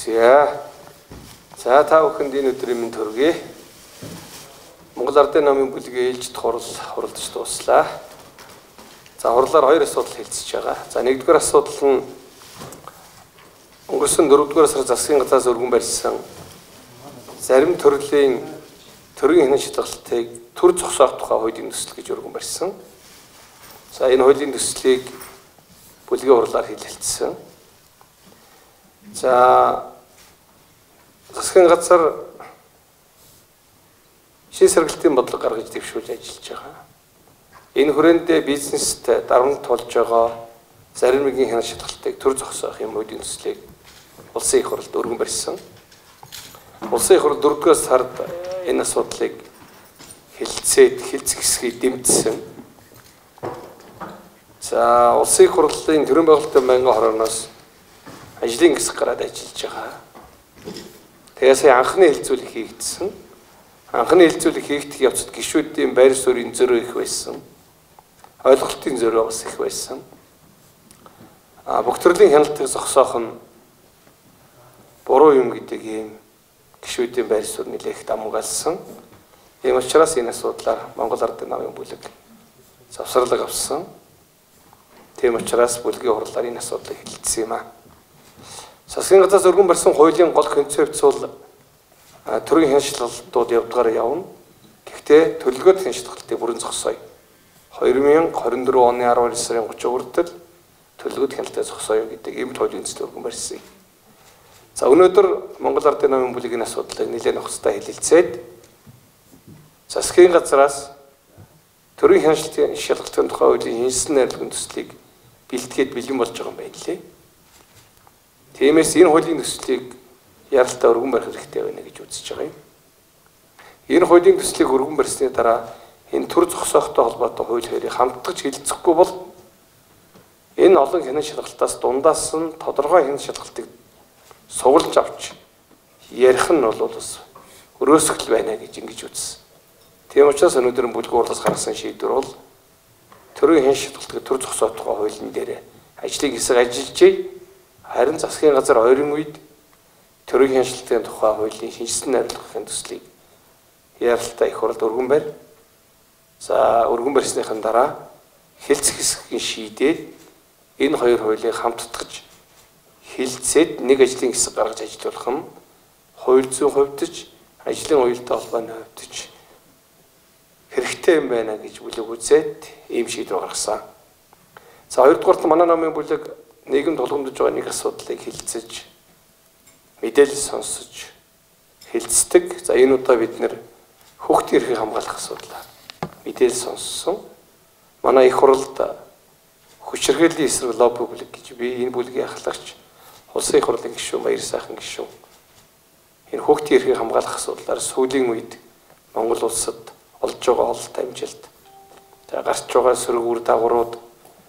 За. За та бүхэнд энэ өдрийн минь төргий. Монгол Ардын намын бүлгийн ээлжид хурал хуралдаж дууслаа. За хурлаар хоёр асуудал хэлцэж байгаа. За нэгдүгээр асуудал нь өнгөрсөн 4-р сар засгийн газраас өргөн барьсан зарим төрлийн төрийн хянах шалгалтыг төр зогсоох тухай хуулийн төсөл гэж өргөн барьсан. За энэ хуулийн төслийг бүлгийн хурлаар хэлэлцсэн. За засгийн газар шин сэргэлтийн бодлого гаргаж дэвшүүлж ажиллаж байгаа. Энэ хүрээндээ бизнест дарамт тулж байгаа зарим нэгэн хянах шалгалтыг төр зогсоох юм үүдийн төслийг улсын их хурлд өргөн барьсан. Улсын их хурл 4-р сард энэ асуудлыг хэлэлцээд хэлцэх хэсгийг дэмжсэн. За улсын их хурлын төрийн байгуулалтын байнгын хорооноос ажлын хэсэг гараад ажиллаж байгаа. Тэгээс анхны хэлцүүлэг хийгдсэн. Анхны хэлцүүлэг хийгдэх явцад гişүүдийн байр суурийн зөрөө их байсан. Ойлголтын зөрөө бас их байсан. А бүх төрлийн хяналтыг зогсоох нь буруу юм гэдэг ийм гişүүдийн байр суурь нэлээх дамгаалсан. Ийм учраас энэ асуудлаар Монгол Ардын намын бүлэг завсралга авсан. Тийм учраас бүлгийн хурлаар энэ асуудлыг хэлэлцсэн юм аа. Засгийн газраас өргөн барьсан хуулийн гол концепц бол төрийн хяналтууд явдгаар явна. Гэхдээ төлөвлөгөөт хяналтыг бүрэн зогсооё. 2024 оны 12 сарын 30 хүртэл төлөвлөгөөт хяналтыг зогсооё гэдэг ийм хуулийн төсөл өргөн барьсан. За өнөөдөр Монгол Ардын намын бүлгийн асуудлыг нэлээд нөхцөлтэй хэлэлцээд засгийн газраас төрийн хяналтын шалгалтын тухай хуулийн шинжилсэн найруулгын төслийг бэлтгээд бэлэн болж байгаа юм байна лээ. Тиймээс энэ хуулийн төслийг яралтай өргөн барих хэрэгтэй байна гэж үзэж байгаа юм. Энэ хуулийн төслийг өргөн барьсны дараа энэ төр зогсоохтой холбоотой хууль хоёрыг хамтдагч хилцэхгүй бол энэ олон хянан шалгалтаас дундаас нь тодорхой хянан шалгалтыг сугалж авч ярих нь бол бас өрөөсгөл байна гэж ингэж үзсэн. Тийм учраас өнөөдөр бүлгүүр урлаас гаргасан шийдвэр бол төрийн хянан шалгалтыг төр зогсоох тухай хуулийн дээр ажлыг хэсэг ажиллажээ Харин засгийн газар ойрын үед төрийн хяналтын тухай хуулийн шинжилсэн найруулгын төслийг яралтай их хурлд өргөн барь. За өргөн барьсныхан дараа хэлцэх хэсгийн шийдээд энэ хоёр хуулийг хамтдагч хилцээд нэг ажлын хэсэг гаргаж ажиллах нь хууль зүйн хувьдч ажлын уялдаа холбооны хувьдч хэрэгтэй юм байна гэж бүлэг үзээд ийм шийдвэр гаргасан. За хоёрдугаарт манай намын бүлэг нийгэм тулгамдж байгаа нэг асуудлыг хилцэж мэдээлэл сонсож хилцдэг. За энэ удаа бид нэр хүүхдийн эрхийг хамгаалах асуудлаа мэдээлэл сонссон. Манай их хурлд хүчирхээлийн эсрэг лобби бүлэг гэж би энэ бүлгийн ахлагч улсын их хурлын гишүүн Баяр сайхан гишүүн энэ хүүхдийн эрхийг хамгаалах асуудлаар сүүлийн үед Монгол улсад олж байгаа ололт амжилт за гарч байгаа сөргүүр дагаврууд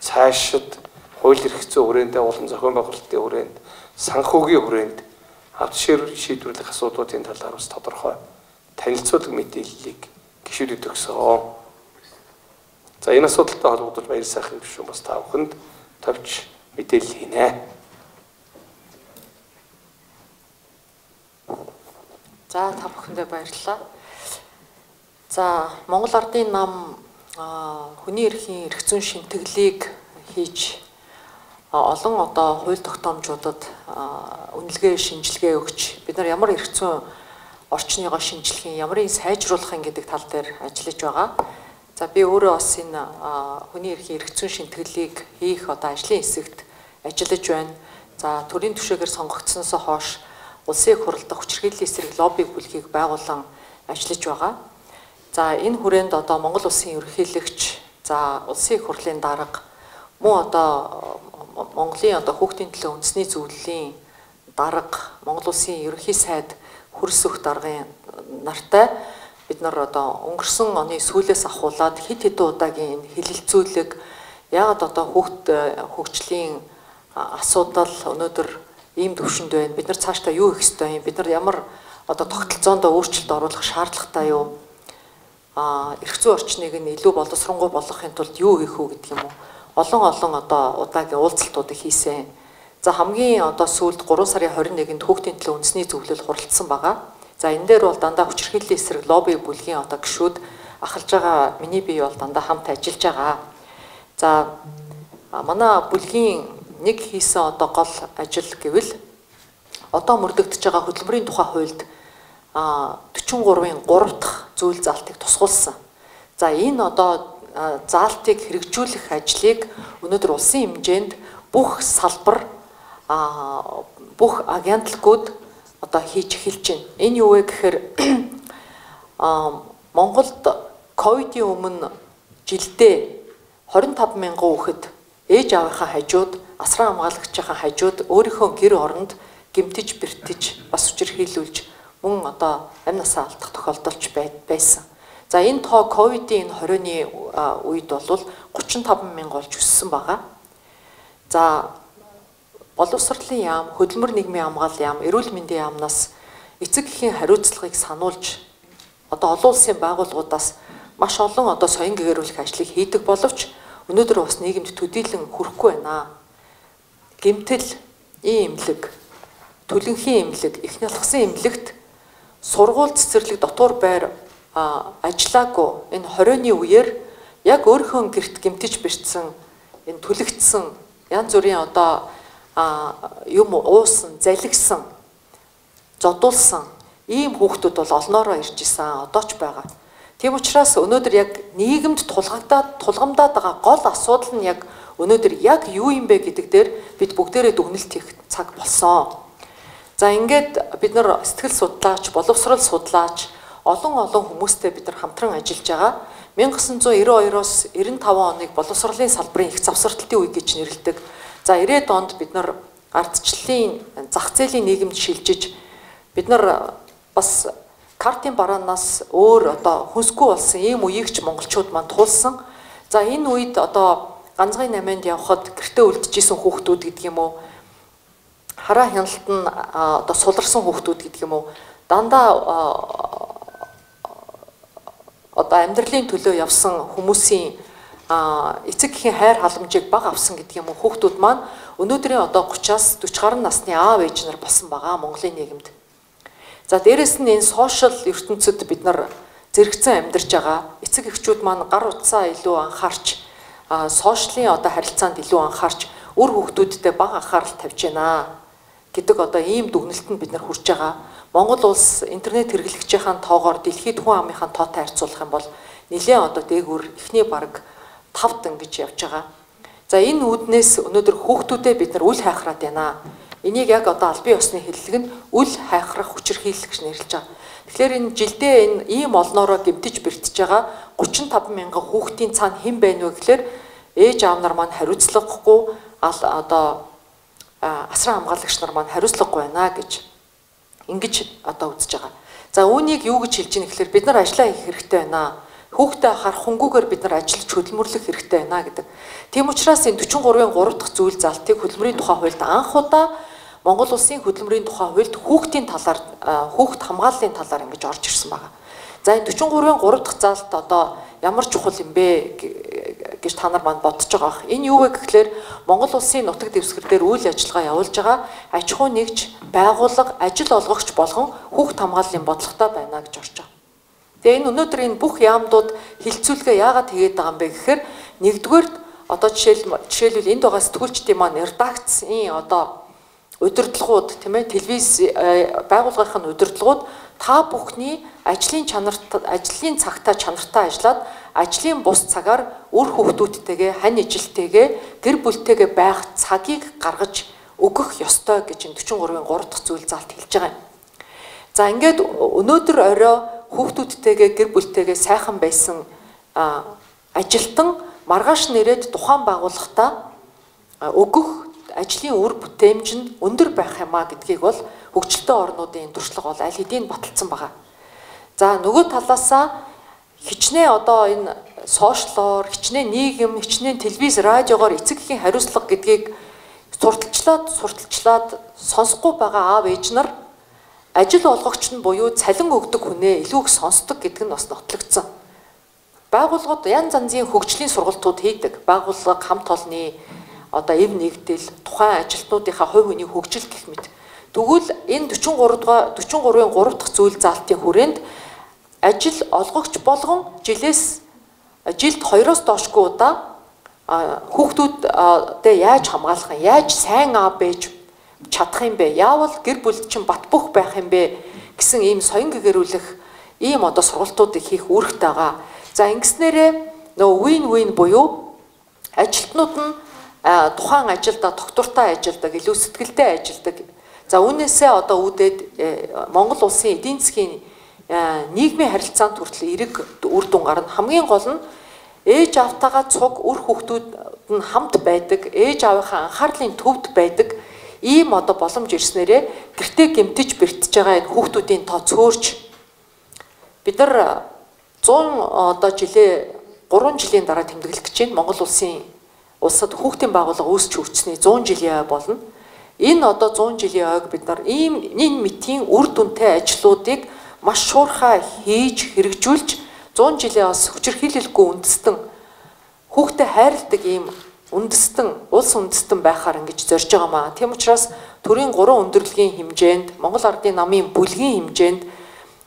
цаашид хууль эрх зүйн хүрээндээ улан зохион байгуулалтын хүрээнд санхүүгийн хүрээнд авч шийдвэрлэх асуудлуудын талаар бас тодорхой танилцуулга мэдээллийг гişүүдэд өгсөн. За энэ асуудалтай холбогдож баяр сайхан гишүүн бас та бүхэнд товч мэдээлэл хийнэ. За та бүхэндээ баярлалаа. За Монгол Ардын нам хүний эрхийн эрх зүйн шинтгэлийг хийж олон одоо хууль тогтоомжуудад үнэлгээ шинжилгээ өгч бид нар ямар эрх зүйн орчныгоо шинжилэх юм, ямарыг сайжруулах гэдэг тал дээр ажиллаж байгаа. За би өөрөө бас энэ хүний эрхийн эрх зүйн шинтгэлийг хийх одоо ажлын хэсэгт ажиллаж байна. За төрийн түвшээгээр сонгогдсноос хойш улсын их хурлд хүчирхийллийн эсрэг лобби бүлгийг байгуулан ажиллаж байгаа. За энэ хүрээнд одоо Монгол улсын ерөнхийлөгч за улсын их хурлын дарга мөн одоо Монголын одоо хүүхдийн төлөө үндэсний зөвлөлийн дарга Монгол улсын ерөнхий сайд хөрс өх даргын нартай бид нар одоо өнгөрсөн оны сүүлээс ахуулаад хэд хэдэн удаагийн хилэлцүүлэг яагаад одоо хүүхд хөгжлийн асуудал өнөөдөр ийм төвшөнд байна? Бид нар цаашдаа юу хийх ёстой юм? Бид нар ямар одоо тогтолцоонд өөрчлөлт оруулах шаардлагатай юу? А эрх зүйн орчныг нь илүү боловсронгуй болгохын тулд юу хийх үү гэдэг юм уу олон олон одоо удаагийн уулзалтуудыг хийсэн. За хамгийн одоо сүүлд 3 сарын 21-нд хүүхдийн төлөө үндэсний зөвлөл хуралдсан байгаа. За энэ дээр бол дандаа хүчирхийллийн эсрэг лобби бүлгийн одоо гишүүд ахалж байгаа миний бие бол дандаа хамт ажиллаж байгаа. За манай бүлгийн нэг хийсэн одоо гол ажил гэвэл одоо мөрдөгдөж байгаа хөдөлмөрийн тухай хуульд а 43-ын 3 дахь зүйл залтыг тусгуулсан. За энэ одоо заалтыг хэрэгжүүлэх ажлыг өнөөдөр улсын хэмжээнд бүх салбар бүх агентлагууд одоо хийж эхэлж байна. Энэ юу вэ гэхээр Монголд ковидын өмнө жилдээ 25 мянган хүүхэд ээж аавынхаа хажууд асран хамгаалагчийн хажууд өөрийнхөө гэр оронд гимтэж бэртэж бас үчирхийлүүлж мөн одоо амь насаа алдах тохиолдолч байсан. За энэ тоо ковидын энэ 20-ны үед бол 35 мянга болж өссөн байгаа. За боловсролын яам, хөдөлмөр нийгмийн хамгаалал яам, эрүүл мэндийн яамнаас эцэг эхийн хариуцлагыг сануулж одоо олон улсын байгууллагуудаас маш олон одоо соён гэгэрүүлэх ажлыг хийдэг боловч өнөөдөр бас нийгэмд төдийлөн хүрэхгүй байна. Гэмтэл, ийм эмнэлэг, түлэнхийн эмнэлэг, их нялхсан эмнэлэгт сургууль цэцэрлэг дотор байр ажиллаагүй энэ 20-ны үеэр яг өөрийнхөө гэрт гэмтэж бэрцсэн энэ түлэгдсэн янз бүрийн одоо юм уусан, залгисан, зодуулсан ийм хүүхдүүд бол олноороо ирж исэн одоо ч байгаа. Тийм учраас өнөөдөр яг нийгэмд тулгагдаад тулгамдаад байгаа гол асуудал нь яг өнөөдөр яг юу юм бэ гэдэг дээр бид бүгдээрээ дүгнэлт хийх цаг болсон. За ингээд бид нар сэтгэл судлаач, боловсрол судлаач олон олон хүмүүстэй бид нар хамтран ажиллаж байгаа. 1992-оос 95 оныг боловсролын салбарын их завсралтын үе гэж нэрлэдэг. За 90-ад онд бид нар ардчлалын зах зээлийн нийгэмд шилжиж бид нар бас картын бараанаас өөр одоо хүнсгүй болсон ийм үеийг ч монголчууд манд туулсан. За энэ үед одоо ганцгай 8-нд явхад гэртээ үлдчихсэн хүүхдүүд гэдэг юм уу хараа хяналт нь одоо суларсан хүүхдүүд гэдэг юм уу дандаа одоо амьдралын төлөө явсан хүмүүсийн эцэг гэхийн хайр халамжийг бага авсан гэдэг юм уу хүүхдүүд маань өнөөдрийн одоо 30-аас 40 гаруй насны аав ээж нар болсон байгаа Монголын нийгэмд. За дээрэс нь энэ сошиал ертөнцид бид нар зэрэгцэн амьдарч байгаа эцэг эхчүүд маань гар утсаа илүү анхаарч сошиалын одоо харилцаанд илүү анхаарч үр хүүхдүүдтэй бага анхаарал тавьж байна гэдэг одоо ийм дүгнэлтэнд бид нар хүрч байгаа. Монгол улс интернет хэрэглэгчийн тоогоор дэлхийд хүн амынхаа тоотой харьцуулах юм бол нэлээд одоо дээгүр эхний бараг 5 дангиж явж байгаа. За энэ үүднээс өнөөдөр хүүхдүүдэд бид нар үл хайхраад байна. Энийг яг одоо албан ёсны хэллэг нь үл хайхрах хүчирхийлэл гэж нэрлэж байгаа. Тэгэхээр энэ жилдээ энэ ийм олноороо гэмтэж бэртэж байгаа 35 мянган хүүхдийн цаана хэн байна вэ гэхээр ээж аав нар маань хариуцлагагүй одоо асран хамгаалагч нар маань хариуцлагагүй байна гэж ингэж одоо үзэж байгаа. За үүнийг юу гэж хэлж ийн гэхээр бид нар ажиллаа хийх хэрэгтэй байна хүүхдээ харах хөнгүүгээр бид нар ажиллаж хөдөлмөрлөх хэрэгтэй байна гэдэг. Тийм учраас энэ 43-ын 3 дахь зүйл залтыг хөдөлмөрийн тухай хуульд анх удаа Монгол улсын хөдөлмөрийн тухай хуульд хүүхдийн талаар хүүхд хамгааллын талаар ингэж орж ирсэн байна. За энэ 43-ын 3 дахь залт одоо ямар чухал юм бэ гэж та нар манд бодож байгаа. Энэ юу вэ гэхлээр Монгол улсын нутаг дэвсгэр дээр үйл ажиллагаа явуулж байгаа аж ахуй нэгж байгууллага ажил олгогч болгон хүүхд хамгааллын бодлоготой байна гэж орж байгаа. Тэгээ энэ өнөөдөр энэ бүх яамдууд хилцүүлгээ яагаад хийгээд байгаа юм бэ гэхээр нэгдүгээр одоо жишээл жишээлбэл энд байгаа сэтгүүлчдийн маань редакцийн одоо удирдлагууд тийм ээ телевиз э, байгууллагын удирдлагууд та бүхний ажлын чанарт ажлын цагтаа чанартай ажиллаад ажлын бус цагаар үр хүүхдүүдтэйгээ хань ижилтэйгээ гэр бүлтэйгээ байх цагийг гаргаж өгөх ёстой гэж энэ 43-ын 3 дахь зүйл заалт хэлж байгаа юм. За ингээд өнөөдөр орой хүүхдүүдтэйгээ гэр бүлтэйгээ сайхан байсан ажилтан маргааш нэрээд тухайн байгууллагатаа өгөх ажлын үр бүтээмж нь өндөр байх юмаа гэдгийг бол хөгжилтэй орнуудын туршлага бол аль хэдийн баталсан байгаа. За нөгөө талаасаа хичнээн одоо энэ сошиалор, хичнээн нийгэм, хичнээн телевиз, радиогоор эцэг эхийн хариуцлага гэдгийг сурталчлаад сурталчлаад сонсохгүй байгаа аав ээж нар ажил олгогч нь буюу цалин өгдөг хүнээ илүү их сонсдог гэдэг нь бас нотлогдсон. Байгууллагууд янз янзын хөгжлийн сургалтууд хийдэг. Байгууллага хамт олонны одоо эв нэгдэл тухайн ажилтнуудынхаа хувь хүний хөгжил гэх мэт. Тэгвэл энэ 43 дугаар 43-ын 3 дахь зүйл заалтын хүрээнд ажил олгогч болгон жилээс жилд 2-оос доошгүй удаа хүүхдүүдтэй яаж хамгаалах юм яаж сайн аав байж чадах юм бэ яавал гэр бүл чинь бат бөх байх юм бэ гэсэн ийм соён гэгэрүүлэх ийм одоо сургалтуудыг хийх үүрэгтэй байгаа. За ингэснээрээ нөгөө win win буюу ажилтнууд нь тухайн ажилда доктортай ажилдаг, илүү сэтгэлдээ ажилдаг. За үүнээсээ одоо үүдээд э, Монгол улсын эдийн засгийн нийгмийн харилцаанд хүртэл эрэг үр дүн гарна. Хамгийн гол нь ээж автагаа цуг үр хүүхдүүд нь хамт байдаг, ээж аавынхаа анхаарлын төвд байдаг ийм одоо боломж ирснээрээ гэртээ гэмтэж бэртэж байгаа энэ хүүхдүүдийн тоо цөөрч бид нар 100 одоо жилээ 3 жилийн дараа тэмдэглэх гэж байна. Монгол улсын улсад хүүхдийн байгууллага үүсч хүрчсний 100 жилийн ой болно. Энэ одоо 100 жилийн ойг бид нар ийм нин мэтийн үр дүнтэй ажлуудыг маш шуурхай хийж хэрэгжүүлж 100 жилийн бас хүчирхийлэлгүй үндэстэн хүүхдэд хайрладаг ийм үндэстэн улс үндэстэн байхаар ингэж зорж байгаа маа. Тийм учраас төрийн 3 өндөрлөгийн хэмжээнд Монгол Ардын намын бүлгийн хэмжээнд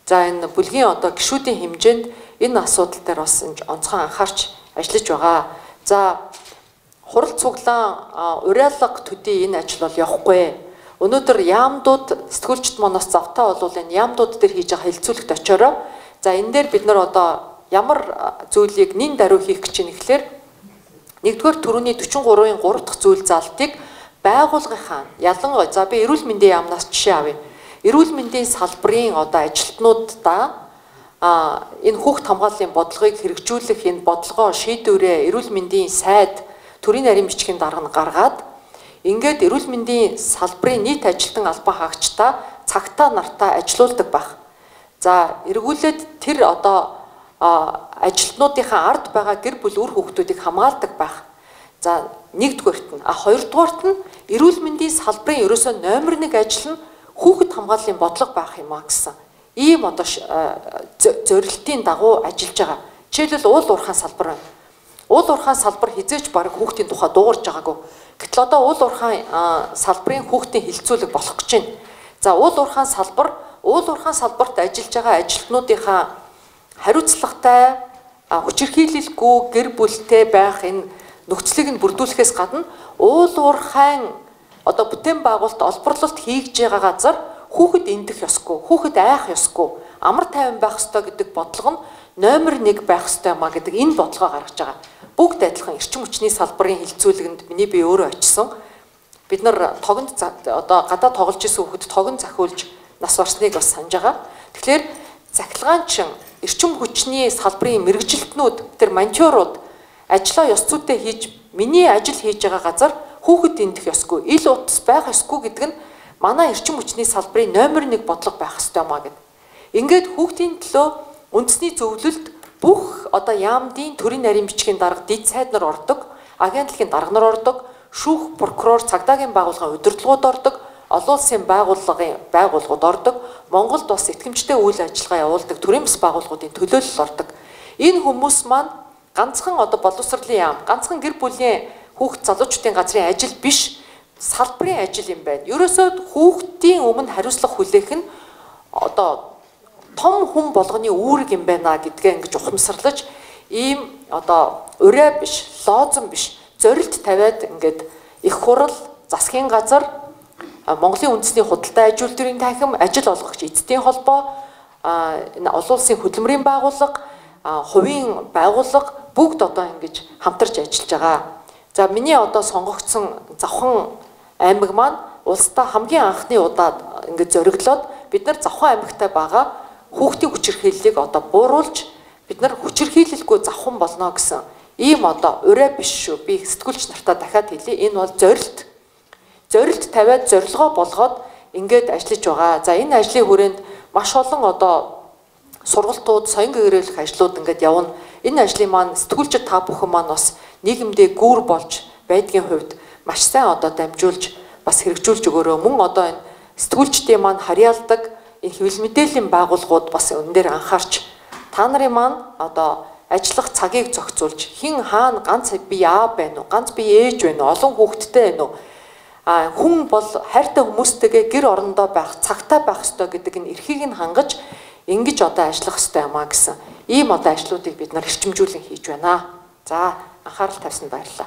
за энэ бүлгийн одоо гишүүдийн хэмжээнд энэ асуудал дээр бас онцгой анхаарч ажиллаж байгаа. За хурал цуглаан уриалга төдий энэ ажил бол явахгүй. Өнөөдөр яамдууд сэтгүүлчд манаас завтаа бол энэ яамдууд дээр хийж байгаа хэлцүүлэгт очиороо за энэ дээр бид нар одоо ямар зүйлийг нин даруй хийх гэж юм ихлээр нэгдүгээр төрөний 43-ын 3 дахь зүйл залтыг байгууллагынхаа ялангуяа за би эрүүл мэндийн яамнаас жишээ авъя. Эрүүл мэндийн салбарын одоо ажилтнуудаа а энэ хүүхд хамгааллын бодлогыг хэрэгжүүлэх энэ бодлогоо шийдвэрээ эрүүл мэндийн сайд төрийн нарийн бичгийн дарга нь гаргаад ингээд эрүүл мэндийн салбарын нийт ажилтан албан хаагчдаа цагтаа нартаа ажилуулдаг байх. За эргүүлээд тэр одоо ажилтнуудынхаа ард байгаа гэр бүл үр хүүхдүүдийг хамгаалдаг байх. За нэгдүгээрт нь а хоёрдугаарт нь эрүүл мэндийн салбарын ерөөсөө номер 1 ажил нь хүүхэд хамгааллын бодлого байх юм а гэсэн. Ийм одоо зорилтын дагуу ажиллаж байгаа. Жишээлбэл уул уурхайн салбар Уул уурхайн салбар хизээч баг хүүхдийн тухай дуугарч байгаагүй. Гэтэл одоо уул уурхайн салбарын хүүхдийн хилцүүлэг болох гэж байна. За уул уурхайн салбар уул уурхайн салбарт ажиллаж байгаа ажилтнуудынхаа хариуцлагатай хүчирхийлэлгүй гэр бүлтэй байх энэ нөхцөлийг нь бүрдүүлэхээс гадна уул уурхайн одоо бүтээн байгуулалт олборлолт хийж байгаа газар хүүхэд эндэх ёсгүй, хүүхэд айх ёсгүй, амар тайван байх ёстой гэдэг бодлого нь номер 1 байх ёстой маа гэдэг энэ бодлогоо гаргаж байгаа бүгд адилхан эрчим хүчний салбарын хилцүүлэгэнд миний би өөрөө очисон. Бид нар тогонд одоо гадаа тоглож исэн хүүхэд тогон захиулж нас барсныг бас санаж байгаа. Тэгэхээр захилгаанчин эрчим хүчний салбарын мэрэгжилтнүүд тэр манчурууд ажлаа ёс зүйтэй хийж миний ажил хийж байгаа газар хүүхэд эндэх ёсгүй, ил утас байх ёсгүй гэдэг нь манай эрчим хүчний салбарын номер 1 бодлого байх ёстой маа гэд. Ингээд хүүхдийн төлөө үндэсний зөвлөлд бүх одоо яамдын төрийн нарийн бичгийн дарга дид сайд нар ордог, агентлагийн дарга нар ордог, шүүх прокурор цагдаагийн байгууллагын удирдлагууд ордог, олон улсын байгууллагын байгууллагууд ордог, Монголд бас итгэмжтэй үйл ажиллагаа явуулдаг төрийн бас байгууллагуудын төлөөлөл ордог. Энэ хүмүүс маань ганцхан одоо боловсролын яам, ганцхан гэр бүлийн хүүхд залуучуудын газрын ажил биш, салбарын ажил юм байна. Ерөөсөө хүүхдийн өмнө хариуцлага хүлээх нь одоо том хүн болгоны үүрэг юм байна гэдгээ ингэж ухамсарлаж ийм одоо урай биш, лоозон биш, зорилт тавиад ингээд их хурал, засгийн газар, Монголын үндэсний худалдаа аж үйлдвэрийн танхим, ажил олгогч эзэдийн холбоо, энэ олон улсын хөдөлмөрийн байгууллага, хувийн байгууллага бүгд одоо ингэж хамтарч ажиллаж байгаа. За миний одоо сонгогдсон Завхан аймаг маань улсдаа хамгийн анхны удаад ингэж зориглоод бид нар Завхан аймагтай байгаа хүүхдийн хүчирхийллийг одоо бууруулж бид нар хүчирхийлэлгүй завхан болно гэсэн ийм одоо урай биш шүү. Би сэтгүүлч нартаа дахиад хэлье. Энэ бол зорилт. Зорилт тавиад зорилгоо болгоод ингээд ажиллаж байгаа. За энэ ажлын хүрээнд маш олон одоо сургалтууд, соён гэрэлэх ажлууд ингээд явна. Энэ ажлын маань сэтгүүлчид та бүхэн маань бас нийгэмдээ гүүр болж байдгийн хувьд маш сайн одоо дамжуулж бас хэрэгжүүлж өгөөрөө мөн одоо энэ сэтгүүлчдийн маань харьяалдаг энэ хэвлэл мэдээллийн байгууллагууд бас өндөр анхаарч та нарын маань одоо ажиллах цагийг зохицуулж хин хаана ганц би аав байна уу ганц би ээж байна уу олон хүүхэдтэй байна уу а хүн бол хайртай хүмүүстэйгээ гэр орондоо байх цагтаа байх ёстой гэдэг энэ эрхийг нь хангаж ингэж одоо ажиллах ёстой юм а гэсэн ийм одоо ажлуудыг бид нар эрчимжүүлэн хийж байна. За анхаарал тавьсанд баярлалаа.